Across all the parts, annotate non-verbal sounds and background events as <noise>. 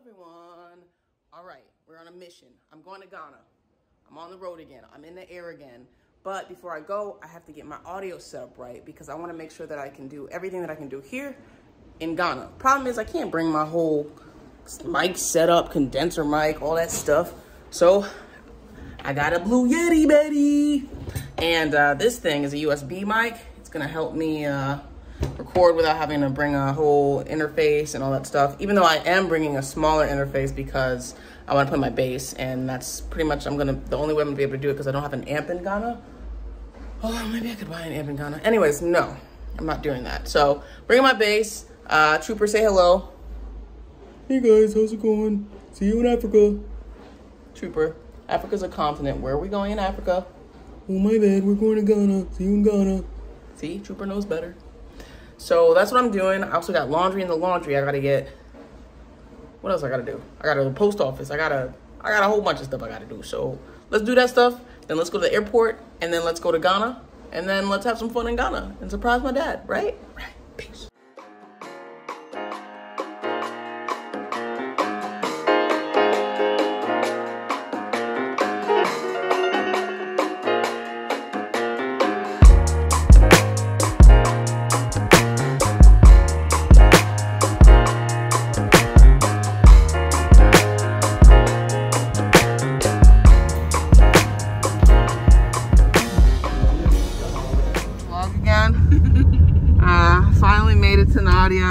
everyone. All right, we're on a mission. I'm going to Ghana. I'm on the road again. I'm in the air again. But before I go, I have to get my audio set up right because I want to make sure that I can do everything that I can do here in Ghana. Problem is I can't bring my whole mic setup, condenser mic, all that stuff. So I got a Blue Yeti, baby. And uh, this thing is a USB mic. It's gonna help me uh, record without having to bring a whole interface and all that stuff. Even though I am bringing a smaller interface because I want to play my bass, and that's pretty much I'm gonna the only way I'm gonna be able to do it because I don't have an amp in Ghana. Oh, maybe I could buy an amp in Ghana. Anyways, no, I'm not doing that. So bringing my bass. Uh, Trooper, say hello. Hey guys, how's it going? See you in Africa. Trooper, Africa's a continent. Where are we going in Africa? Oh my bad, we're going to Ghana. See you in Ghana. See, Trooper knows better. So that's what I'm doing. I also got laundry in the laundry. I gotta get. What else I gotta do? I gotta go to the post office. I gotta. I got a whole bunch of stuff I gotta do. So let's do that stuff. Then let's go to the airport, and then let's go to Ghana, and then let's have some fun in Ghana and surprise my dad. Right? Right. Peace.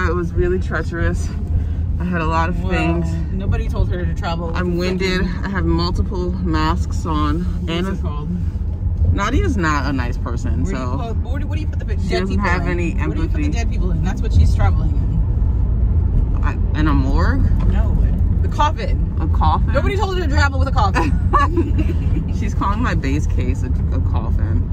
It was really treacherous. I had a lot of things. Nobody told her to travel. I'm winded. I have multiple masks on. What's And it called? Nadia's not a nice person, Where do, you so where, do, where do you put the dead doesn't people have in? any Where do you put the dead people in? That's what she's traveling in. I, in a morgue, No. The coffin. a coffin. Nobody told her to travel with a coffin. <laughs> <laughs> She's calling my bass case a, a coffin.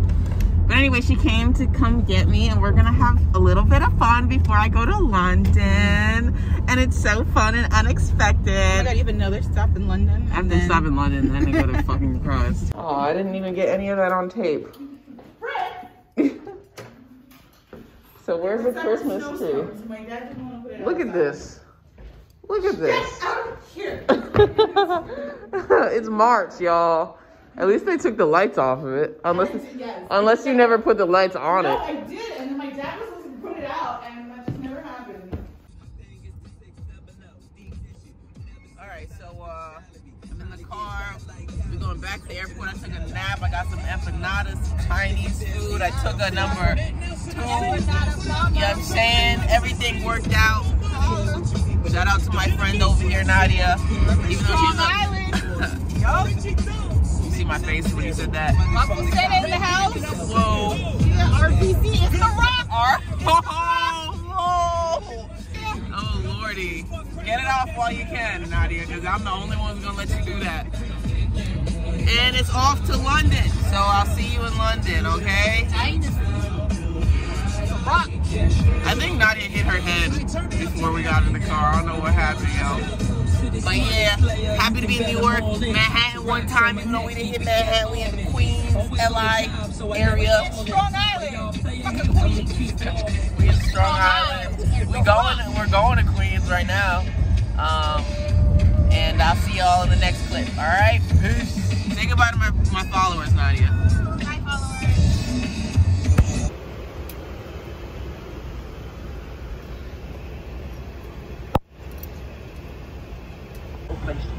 But anyway, she came to come get me, and we're gonna have a little bit of fun before I go to London. And it's so fun and unexpected. my unexpected. god, even another stop in London. I'm and then- stop in London, then I go to <laughs> fucking Christ. Oh, I didn't even get any of that on tape. <laughs> so where's the Christmas tree? My dad didn't want to put it Look at this. Look at this. Get out of here. <laughs> it's March, y'all. At least they took the lights off of it. Unless it's, Yes. unless you never put the lights on No, it. I did, and then my dad was supposed to put it out, and that just never happened. All right, so uh, I'm in the car. We're going back to the airport. I took a nap. I got some empanadas, some Chinese food. I took a number two. You know what I'm saying? Everything worked out. Shout out to my friend over here, Nadia. Even though she's a, you see my face when you said that. Uncle Santa in the house. Whoa. Yeah, RBC is the rock. Oh, <laughs> whoa. oh, lordy. Get it off while you can, Nadia, because I'm the only one who's going to let you do that. And it's off to London, so I'll see you in London, okay? Rock. I think Nadia hit her head before we got in the car. I don't know what happened, yo. But yeah, happy to be in New York, Manhattan one time, even though we didn't hit Manhattan, we in the Queens, LI area. Strong Island. Fucking Queens. We in Strong Island. We going, we're going to Queens right now. Um, and I'll see y'all in the next clip. All right. Peace. Say goodbye to my, my followers, Nadia.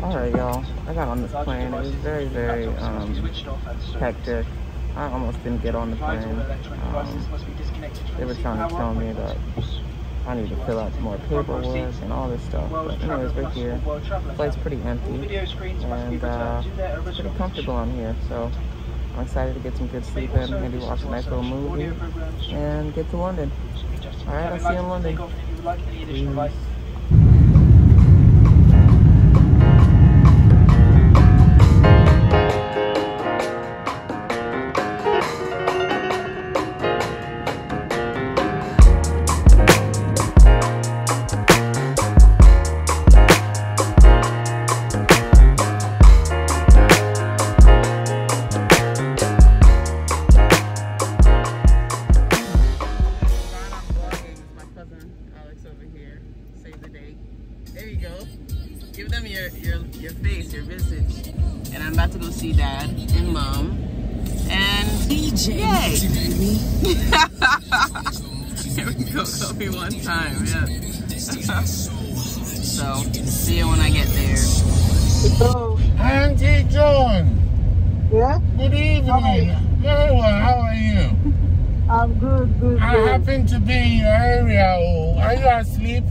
All right, y'all. I got on this plane. It was very, very um, hectic. I almost didn't get on the plane. Um, they were trying to tell me that I need to fill out some more paperwork and all this stuff. But anyways, we're here. Flight's pretty empty and uh, pretty comfortable on here. So I'm excited to get some good sleep in, maybe watch a nice little movie, and get to London. All right, I'll see you in London. Peace. I'm about to go see dad and mom. And DJ yay! <laughs> Here we go, Kobe one time, yeah. <laughs> so, see you when I get there. Oh, Auntie John, yeah? good evening. Very well, how are you? <laughs> I'm good, good, I good. happen to be in your area. Are you asleep?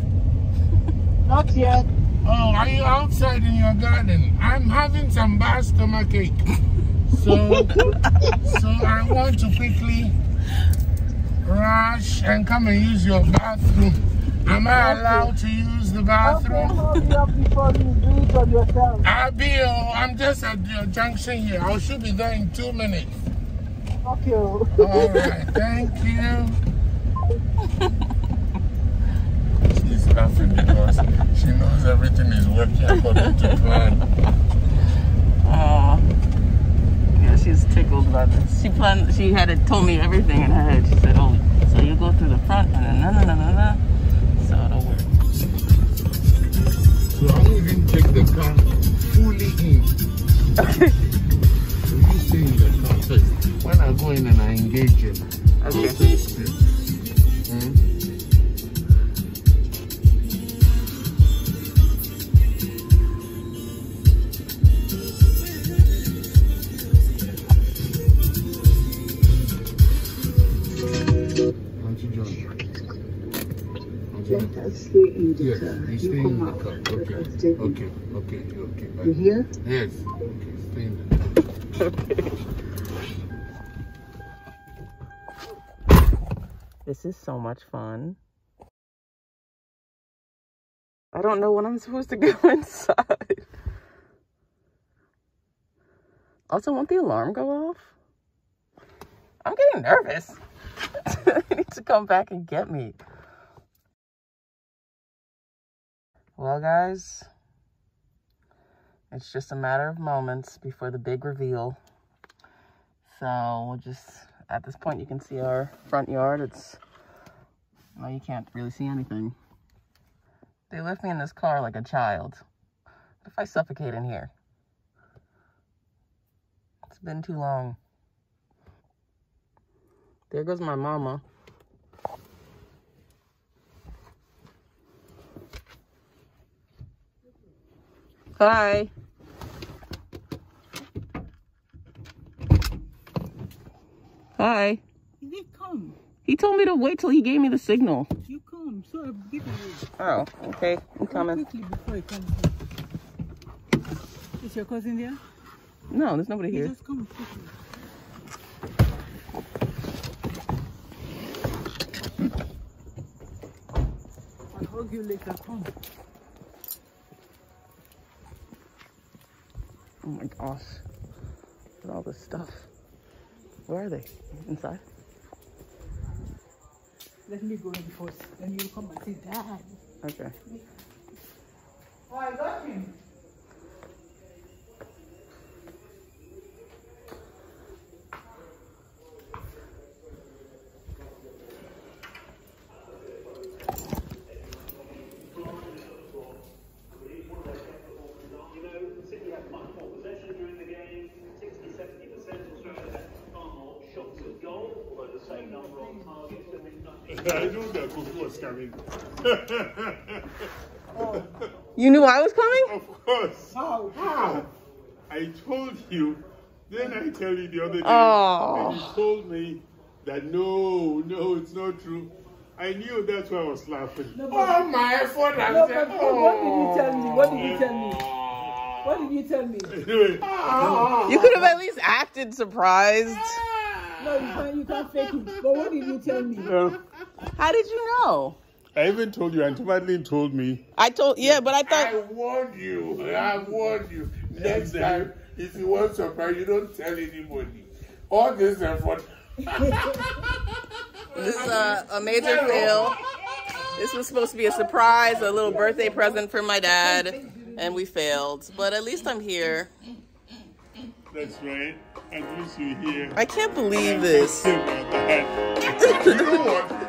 Not yet. Oh, are you outside in your garden? I'm having some bar stomach ache. So, <laughs> so I want to quickly rush and come and use your bathroom. Am I allowed to use the bathroom? hurry up before you do it on yourself. I'll be, oh, I'm just at your junction here. I should be there in two minutes. Okay. oh. All right, thank you. <laughs> She's laughing because she knows everything is working according to plan. Aw. Yeah, she's tickled about this. She planned, she had it, told me everything in her head. She said, oh, so you go through the front and then na na na na na. So it'll work. So I won't even take the car fully in. <laughs> So you stay in the car first. When I go in and I engage you. Okay. Auntie Let us stay in the you stay in the Okay, okay, okay, okay. You hear? Yes, okay, stay in the. This is so much fun. I don't know when I'm supposed to go inside. Also, won't the alarm go off? I'm getting nervous. Need <laughs> to come back and get me. Well, guys, it's just a matter of moments before the big reveal. So we'll just, at this point, you can see our front yard. It's, well, you can't really see anything. They left me in this car like a child. What if I suffocate in here? It's been too long. There goes my mama. Hi. Hi. He did come. He told me to wait till he gave me the signal. You come. So I've given you. Oh, okay. I'm coming. quickly before he comes. Is your cousin there? No, there's nobody He here. just come quickly. I'll hug you later. Come. Oh my gosh. Look at all this stuff. Where are they? Inside? Let me go in first. Then you come and say, Dad. Okay. Oh, I got him. You know, City had much more possession during the game. 60 70% Australia had far more shots at goal, although the same number on target. So it's <laughs> nothing. I knew that Kofi was coming. <laughs> You knew I was coming? of course. How? How? I told you. Then I tell you the other day. Oh. And you told me that no, no, it's not true. I knew that's why I was laughing. No, but- oh, my effort. No, said, but what did you oh. tell me? What did you tell me? oh. <laughs> What did you tell me? Ah. You could have at least acted surprised. No, you can't, you can't fake it. But what did you tell me? How did you know? I even told you, Auntie Madeline told me. I told, yeah, but I thought. I warned you. I warned you. Next time, if you want surprise, you don't tell anybody. All this effort. <laughs> this is a, a major fail. This was supposed to be a surprise, a little birthday present for my dad, and we failed. But at least I'm here. That's right. At least you're here. I can't believe this. <laughs> you know what?